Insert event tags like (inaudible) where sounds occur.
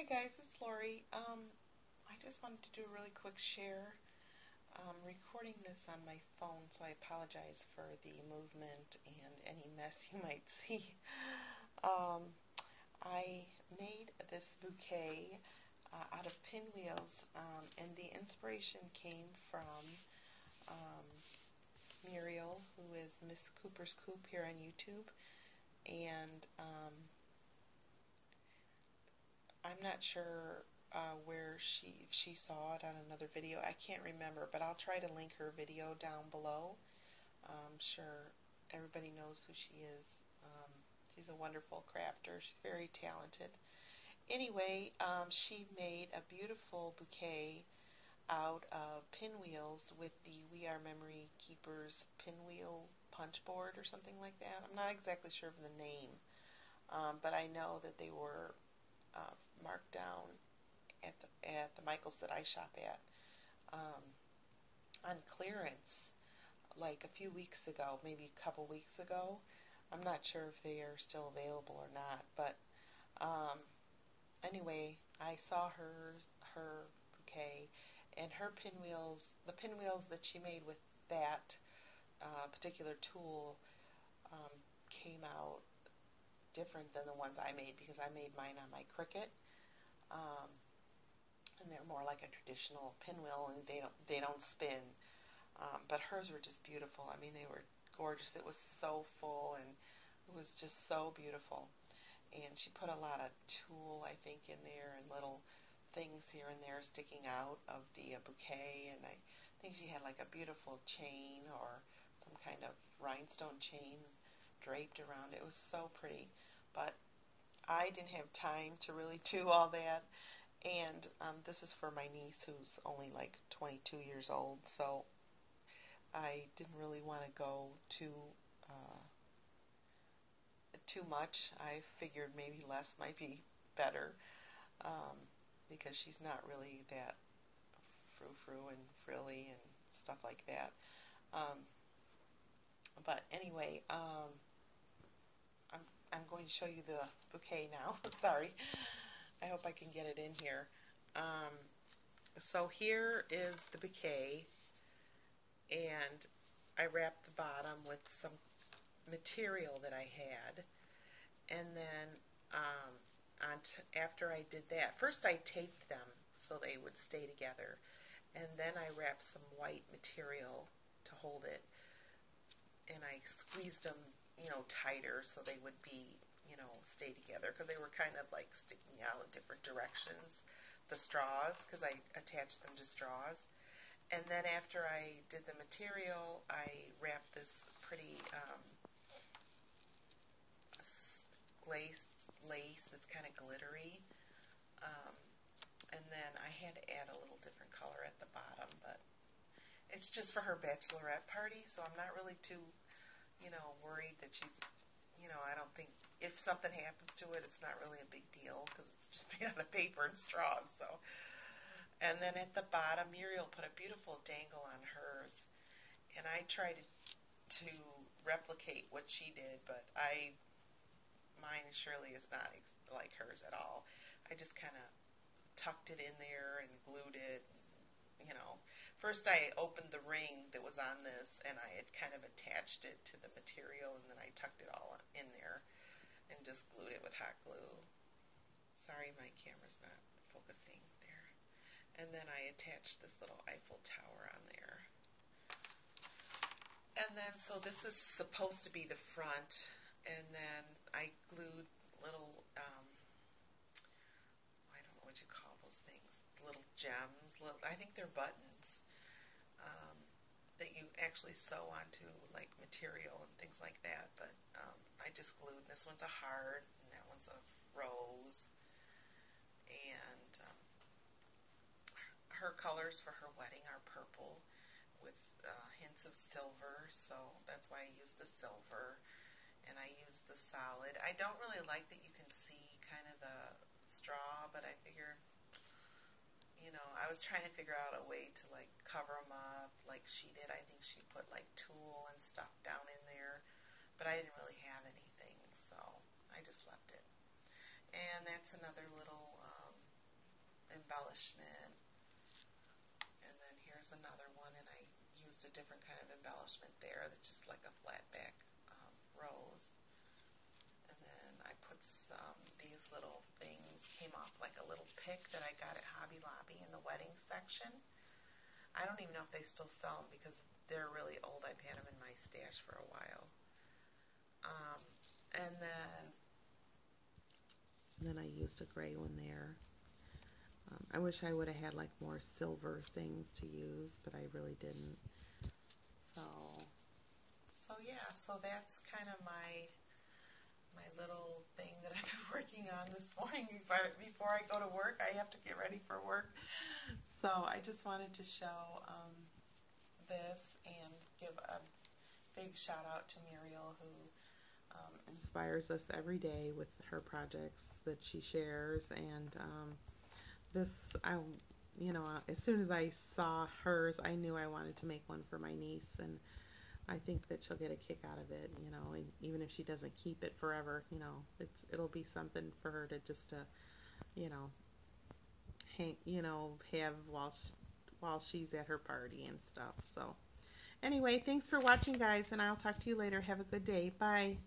Hi guys, it's Lori. Um, I just wanted to do a really quick share. I'm recording this on my phone, so I apologize for the movement and any mess you (laughs) might see. Um, I made this bouquet uh, out of pinwheels, um, and the inspiration came from um, Muriel, who is Miss Cooper's Coop here on YouTube, and um, I'm not sure uh, where she she saw it on another video. I can't remember, but I'll try to link her video down below. I'm sure everybody knows who she is. Um, she's a wonderful crafter. She's very talented. Anyway, um, she made a beautiful bouquet out of pinwheels with the We Are Memory Keepers pinwheel punch board or something like that. I'm not exactly sure of the name, um, but I know that they were uh, marked down at the at the Michaels that I shop at um, on clearance like a few weeks ago, maybe a couple weeks ago. I'm not sure if they are still available or not, but um, anyway, I saw her her bouquet and her pinwheels. The pinwheels that she made with that uh, particular tool um, came out different than the ones I made because I made mine on my Cricut. Um, and they're more like a traditional pinwheel and they don't, they don't spin. Um, but hers were just beautiful. I mean, they were gorgeous. It was so full and it was just so beautiful. And she put a lot of tulle, I think, in there and little things here and there sticking out of the uh, bouquet. And I think she had like a beautiful chain or some kind of rhinestone chain draped around. It was so pretty, but I didn't have time to really do all that. And um, this is for my niece who's only like 22 years old, so I didn't really want to go too uh, too much. I figured maybe less might be better um, because she's not really that frou-frou and frilly and stuff like that. Um, but anyway, um, I'm, going to show you the bouquet now. (laughs) Sorry. I hope I can get it in here. Um, so here is the bouquet and I wrapped the bottom with some material that I had and then um, on after I did that, first I taped them so they would stay together and then I wrapped some white material to hold it and I squeezed them, you know, tighter so they would be, you know, stay together because they were kind of like sticking out in different directions, the straws, because I attached them to straws. And then after I did the material, I wrapped this pretty um, lace, lace that's kind of glittery. Um, and then I had to add a little different color at the bottom, but it's just for her bachelorette party, so I'm not really too you know, worried that she's, you know, I don't think if something happens to it, it's not really a big deal because it's just (laughs) made out of paper and straws. So, and then at the bottom, Muriel put a beautiful dangle on hers, and I tried to, to replicate what she did, but I, mine surely is not like hers at all. I just kind of tucked it in there and glued it know, first I opened the ring that was on this and I had kind of attached it to the material and then I tucked it all in there and just glued it with hot glue. Sorry my camera's not focusing there. And then I attached this little Eiffel Tower on there. And then, so this is supposed to be the front, and then I glued little, um, I don't know what you call those things, little gems I think they're buttons actually sew onto like material and things like that. But um, I just glued. This one's a heart, and that one's a rose. And um, her colors for her wedding are purple with uh, hints of silver, so that's why I use the silver. And I use the solid. I don't really like that you can see kind of the straw, but I figure you know, I was trying to figure out a way to like cover them up like she did. I think she put like tulle and stuff down in there, but I didn't really have anything, so I just left it. And that's another little um, embellishment. And then here's another one, and I used a different kind of embellishment there, that's just like a flat back um, rose. And then I put some, these little things came off like a little pick that I got at Hobby Lobby in the wedding section. I don't even know if they still sell them because they're really old. I've had them in my stash for a while. Um, and then, then I used a gray one there. Um, I wish I would have had like more silver things to use, but I really didn't. So, so yeah, so that's kind of my my little thing that I've been (laughs) working on this morning before, I go to work. I have to get ready for work. So I just wanted to show um, this and give a big shout out to Muriel who um, inspires us every day with her projects that she shares and um, this I you know as soon as I saw hers I knew I wanted to make one for my niece and I think that she'll get a kick out of it you know and even if she doesn't keep it forever you know it's it'll be something for her to just to you know hang you know have while she, while she's at her party and stuff so. Anyway thanks for watching guys and I'll talk to you later. Have a good day. Bye